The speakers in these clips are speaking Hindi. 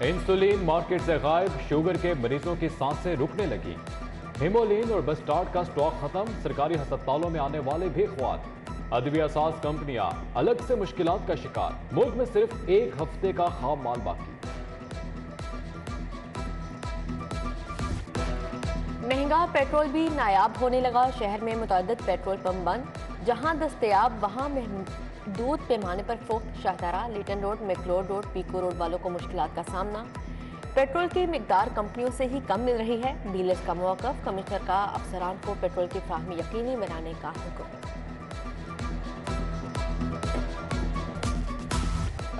इंसुलिन मार्केट से गायब, शुगर के मरीजों की साँसें रुकने लगी। हिमोलिन और बस्टार्ड का स्टॉक खत्म, सरकारी अस्पतालों में आने वाले भी अदविया साज कंपनियाँ अलग से मुश्किल का शिकार, मुल्क में सिर्फ़ एक हफ़्ते का खाम माल बाकी। महँगा पेट्रोल भी नायाब होने लगा, शहर में मुतद पेट्रोल पंप बंद, जहाँ दस्तयाब, वहाँ महदूद पैमाने पर फोक्त Shahdara Lytton road, McLeod road, Peco road वालों को मुश्किल का सामना। पेट्रोल की मकदार कंपनियों से ही कम मिल रही है। डीलर्स का मौक़ कमिश्नर का अफसरान को पेट्रोल की फ्राहमी यकीनी बनाने का हुक्म।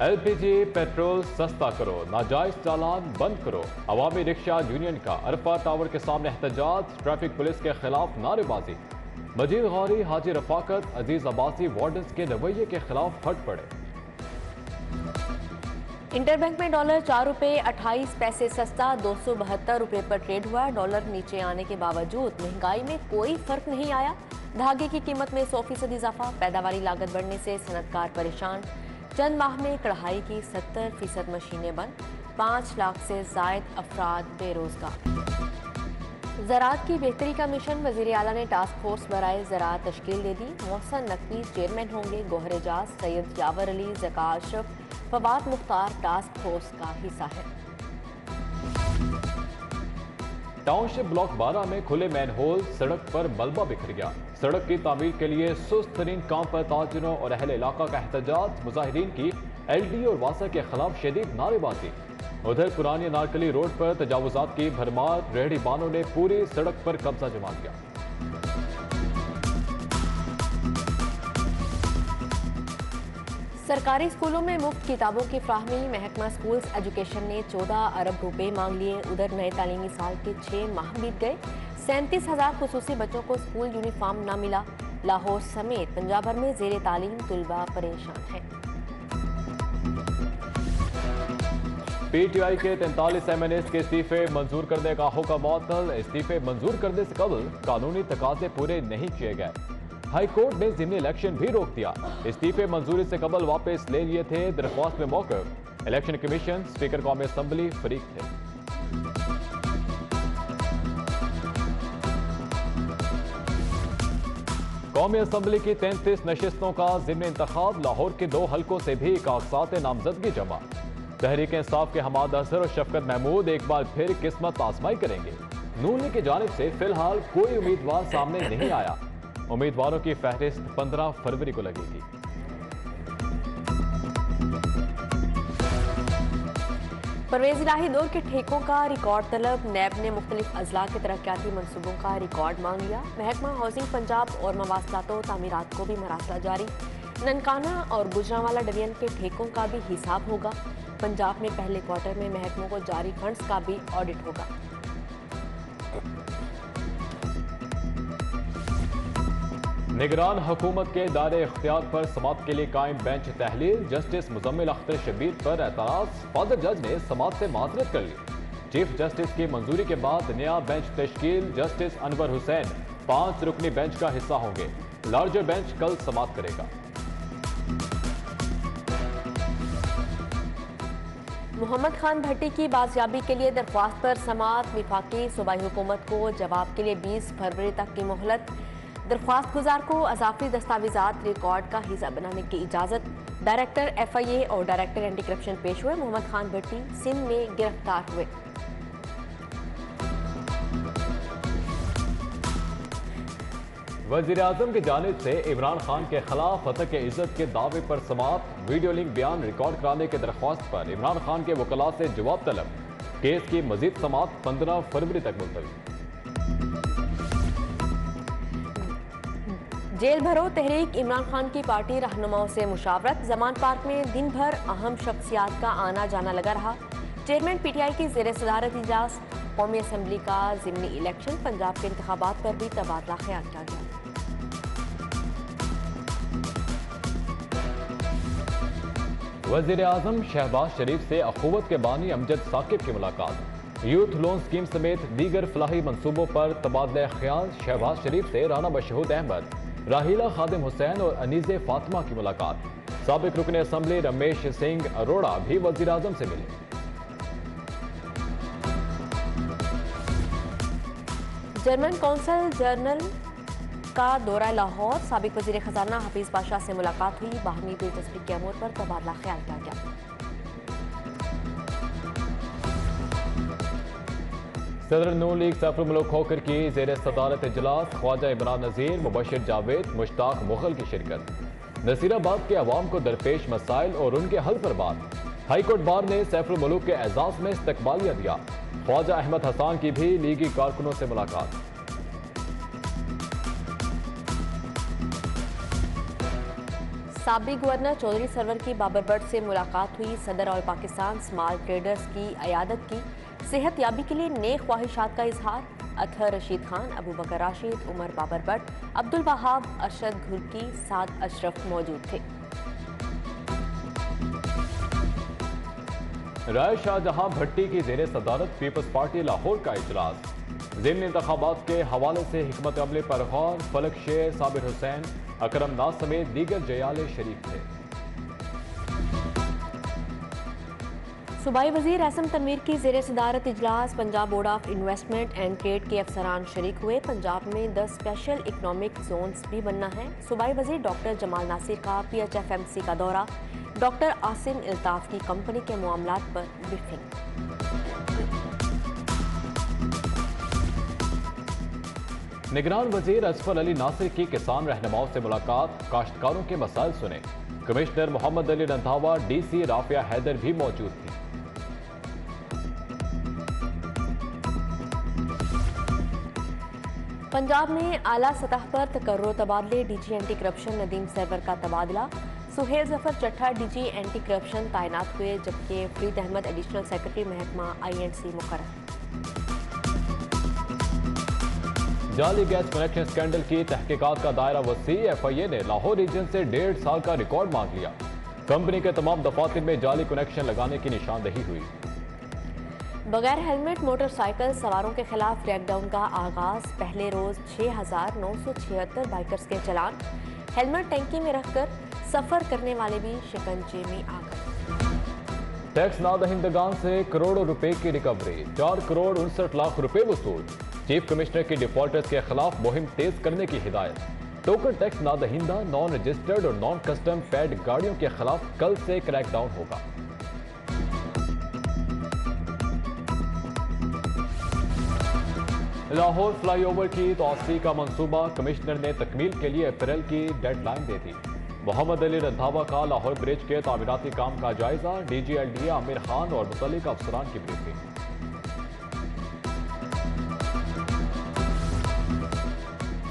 एलपीजी पेट्रोल सस्ता करो, नाजायज चालान बंद करो। अवामी रिक्शा यूनियन का अरफा टावर के सामने एहतजाज, ट्रैफ़िक पुलिस के खिलाफ नारेबाजी। मजीद गौरी हाजी रफाकत अज़ीज़ अब्बासी वार्डन के रवैये के खिलाफ फट पड़े। इंटरबैंक में डॉलर चार रुपए, अट्ठाईस पैसे सस्ता, दो सौ बहत्तर रुपये पर ट्रेड हुआ। डॉलर नीचे आने के बावजूद महँगाई में कोई फ़र्क नहीं आया। धागे की कीमत में सौ फ़ीसद इजाफा, पैदावारी लागत बढ़ने से सनतकार परेशान। चंद माह में कढ़ाई की सत्तर फ़ीसद मशीनें बंद, पाँच लाख से जायद अफराद बेरोजगार। ज़रात की बेहतरी का मिशन, वज़ीर अला ने टास्क फोर्स बरए ज़रात तश्कील दे दी। मोहसन नकवी चेयरमैन होंगे गोहर एजाज सैयद जावर अली, जका अशरफ, फवाद मुख्तार टास्क फोर्स का हिस्सा है। टाउनशिप ब्लॉक बारह में खुले मैन होल सड़क पर मलबा बिखर गया। सड़क की तामीर के लिए सुस्त तरीन काम पर ताजरों और अहल इलाका का एहतजाज मुजाहिरीन की एल डी और वासा के खिलाफ शदीद नारेबाजी। उधर पुरानी नारकली रोड पर तजावजात की भरमार रेहड़ी बानों ने पूरी सड़क पर कब्जा जमा लिया सरकारी स्कूलों में मुफ़्त किताबों की फ्राहमी, महकमा स्कूल्स एजुकेशन ने 14 अरब रुपए मांग लिए। उधर नए तालीमी साल के छह माह बीत गए। सैंतीस हज़ार खसूसी बच्चों को स्कूल यूनिफॉर्म न मिला। लाहौर समेत पंजाब भर में जेर तालीम, तलबा परेशान है। पीटीआई के तैंतालीस एम एन एस के इस्तीफे मंजूर करने का हुक्म मअतल इस्तीफे मंजूर करने से कबल कानूनी तकाजे पूरे नहीं किए गए। हाईकोर्ट ने जिमनी इलेक्शन भी रोक दिया। इस्तीफे मंजूरी से कबल वापस ले लिए थे दरख्वास्त में मौके। इलेक्शन कमीशन, स्पीकर कौमी असम्बली फरीक थे। कौमी असम्बली की तैंतीस नशस्तों का जिम्मे इंतखाब लाहौर के दो हलकों से भी कागजात नामजदगी जमा। तहरीक इंसाफ के हमाद असर और शफकत महमूद एक बार फिर किस्मत आजमाई करेंगे। नून की जानब से फ़िलहाल कोई उम्मीदवार सामने नहीं आया। उम्मीदवारों की फहरिस्त 15 फरवरी को लगेगी। परवेज इलाही दौर के ठेकों का रिकॉर्ड तलब। नैब ने मुख्तलिफ़ अजला के तरक्याती मनसूबों का रिकॉर्ड मांग लिया। महकमा हाउसिंग पंजाब और मवासलात तमीरत को भी मरासला जारी। ननकाना और गुजरावाला डिवीज़न के ठेकों का भी हिसाब होगा। पंजाब में पहले क्वार्टर में महकमों को जारी फंड्स का भी ऑडिट होगा। निगरान हुकूमत के दायरे इख्तियार पर समात के लिए कायम बेंच तहलील, जस्टिस मुजम्मिल अख्तर शबीर पर एतराज़, फादर जज ने समात से माजरत कर ली। चीफ जस्टिस की मंजूरी के बाद नया बेंच तश्कील, जस्टिस अनवर हुसैन, पाँच रुकनी बेंच का हिस्सा होंगे। लार्जर बेंच कल समाप्त करेगा। मोहम्मद खान भट्टी की बाजियाबी के लिए दरख्वास्त पर समात विफाकी सूबाई हुकूमत को जवाब के लिए 20 फरवरी तक की मोहलत। दरख्वास्त गुजार को अजाफी दस्तावेजा रिकॉर्ड का हिस्सा बनाने की इजाज़त। डायरेक्टर एफ़ आई ए और डायरेक्टर एंटी करप्शन पेश हुए। मोहम्मद खान भट्टी सिंध में गिरफ़्तार हुए। वज़ीर अजम की जानब से इमरान खान के खिलाफ हतक इज़्ज़त के दावे पर समाप्त। वीडियो लिंक बयान रिकॉर्ड कराने की दरख्वास्त पर इमरान खान के वकला से जवाब तलब। केस की मजीद समाप्त पंद्रह फरवरी तक मुलतवी। जेल भरो तहरीक इमरान खान की पार्टी रहनुमाओं से मुशावरत। जमान पार्क में दिन भर अहम शख्सियात का आना जाना लगा रहा। चेयरमैन पीटीआई की जेर सदारत इजलास कौमी असम्बली का जिमनी इलेक्शन, पंजाब के इंतबात पर भी तबादला ख्याल किया गया। वज़ीर अजम शहबाज शरीफ से अखुवत के बानी अमजद साकिब की मुलाकात। यूथ लोन स्कीम समेत दीगर फलाही मनसूबों पर तबादला ख्याल शहबाज शरीफ से राना बशहूद अहमद, राहीला खादिम हुसैन और अनीज फातिमा की मुलाकात। सबक रुकन असम्बली रमेश सिंह अरोड़ा भी वज़ीर अजम से मिले। जर्मन कौंसल जनरल का दौरा लाहौर। सबक वज़ीर खजाना हफीज बादशाह से मुलाकात हुई। बाहमी दिलचस्पी के अमूर पर तबादला ख्याल किया गया। सदर नून लीग सफ़र मुल्क होकर की जेर सदारत इजलास, ख्वाजा इमरान नजीर, मुबशर जावेद, मुश्ताक मुगल की शिरकत। नसीराबाद के अवाम को दरपेश मसाइल और उनके हल पर बात। हाईकोर्ट बार ने सैफुल मुल्क के एजाज में इस्तकबालिया दिया। ख्वाजा अहमद हसान की भी लीगी कारकुनों से मुलाकात। सबक गवर्नर चौधरी सरवर की बाबरबट से मुलाकात हुई। सदर और पाकिस्तान स्मॉल ट्रेडर्स की अयादत की सेहत याबी के लिए नेक ख्वाहिशात का इजहार। अतहर रशीद खान, अबू बकर राशिद, उमर बाबर भट्ट अब्दुल वहाब, अरशद घुरकी, साद अशरफ मौजूद थे। राय शाहजहां भट्टी की जेर सदारत, पीपल्स पार्टी, लाहौर का इजलास। जिमन इंतबात के हवाले से हमत अमले पर गौर फलक शेर, साबिर हुसैन, अकरम नाज समेत दीगर जयाले शरीफ थे। सूबाई वज़ीर एसम तनवीर की जेर सदारत इजलास, Punjab board of investment and trade के अफसरान शरीक हुए। पंजाब में दस स्पेशल इकनॉमिक जोन्स भी बनना है। सूबाई वज़ीर डॉक्टर जमाल नासिर का P H F M C का दौरा। डॉक्टर आसिम इल्ताफ की कंपनी के मामला पर ब्रीफिंग। निगरान वज़ीर असफर अली नासिर की किसान रहनुमाओं से मुलाकात काश्तकारों के मसाइल सुने। कमिश्नर मोहम्मद अली रंधावा डीसी राफिया हैदर भी मौजूद थी। पंजाब में आला सतह पर तकर्रो तबादले DG anti corruption Nadeem Sarwar का तबादला Sohail Zafar Chattha DG anti corruption तैनात हुए जबकि फरीद अहमद एडिशनल सेक्रेटरी महकमा आई एंड सी मुकर जाली गैस कनेक्शन स्कैंडल की तहकीकात का दायरा वसी एफ़ आई ए ने लाहौर रीजन से डेढ़ साल का रिकॉर्ड मांग लिया। कंपनी के तमाम दफातर में जाली कनेक्शन लगाने की निशानदही हुई। बगैर हेलमेट मोटरसाइकिल सवारों के खिलाफ क्रैकडाउन का आगाज़। पहले रोज 6,976 बाइकर्स के चलान। हेलमेट टैंकी में रखकर सफ़र करने वाले भी शिकंजे में आ गए। टैक्स नादहिंदगान से करोड़ों रुपए की रिकवरी, चार करोड़ उनसठ लाख रुपए वसूल। चीफ कमिश्नर की डिफॉल्टर्स के खिलाफ मुहिम तेज करने की हिदायत। टोकन टैक्स नादहिंदा नॉन रजिस्टर्ड और नॉन कस्टम पैड गाड़ियों के खिलाफ कल से क्रैकडाउन होगा। लाहौर फ्लाईओवर की तोसी का मंसूबा कमिश्नर ने तकमील के लिए अप्रैल की डेडलाइन दे दी। मोहम्मद अली रंधावा का लाहौर ब्रिज के तामीराती काम का जायजा DG L D Aamir Khan और मुतलिक अफसरान की ब्रीफिंग।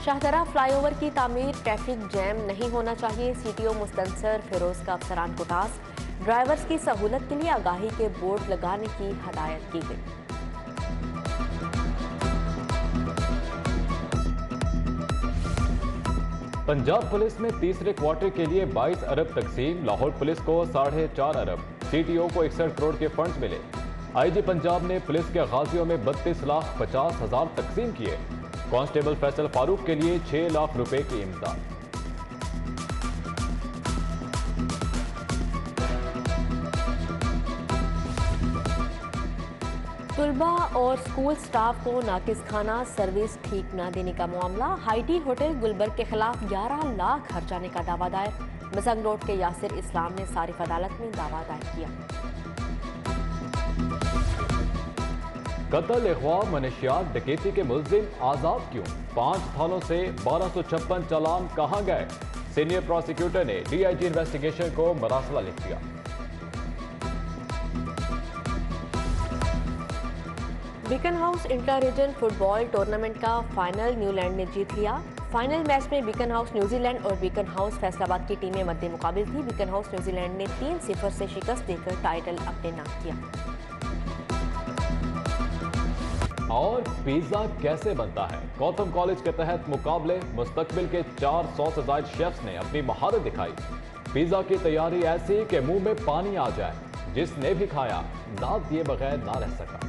शाहदरा फ्लाईओवर की तामीर ट्रैफ़िक जैम नहीं होना चाहिए, सीटीओ मुस्तनसर फिरोज का अफसरान को टास्क ड्राइवर्स की सहूलत के लिए आगाही के बोर्ड लगाने की हदायत की गई। पंजाब पुलिस में तीसरे क्वार्टर के लिए 22 अरब तकसीम, लाहौर पुलिस को साढ़े चार अरब। सीटीओ को इकसठ करोड़ के फंड्स मिले। आईजी पंजाब ने पुलिस के गाजियों में बत्तीस लाख पचास हज़ार तकसीम किए। कांस्टेबल फैसल फारूक के लिए छह लाख रुपए की इमदाद। तुलबा और स्कूल स्टाफ को नाकिस खाना, सर्विस ठीक न देने का मामला, हाईटी होटल गुलबर्ग के खिलाफ 11 लाख खर्चाने का दावा दायर। मसंग रोड के यासिर इस्लाम ने सारिफ अदालत में दावा दायर किया। कत्ल अगवा मनशियात डकैती के मुलजिम आज़ाद क्यों? पाँच थानों से बारह सौ छप्पन चालान कहाँ गए? सीनियर प्रोसिक्यूटर ने डी डीआईजी इन्वेस्टिगेशन को मरासला लिख दिया। Beaconhouse inter region football tournament का फाइनल न्यूलैंड ने जीत लिया। फाइनल मैच में बीकन हाउस न्यूजीलैंड और बीकन हाउस फैसलाबाद की टीमें मध्य मुकाबिल थी। बीकन हाउस न्यूजीलैंड ने तीन सिफर से शिकस्त देकर टाइटल अपने नाम किया। और पिज्जा कैसे बनता है? गौतम कॉलेज के तहत मुकाबले मुस्तकबिल के 400 से ज़्यादा शेफ्स ने अपनी महारत दिखाई। पिज्जा की तैयारी ऐसी कि मुँह में पानी आ जाए, जिसने भी खाया, दांत दिए बगैर ना रह सका।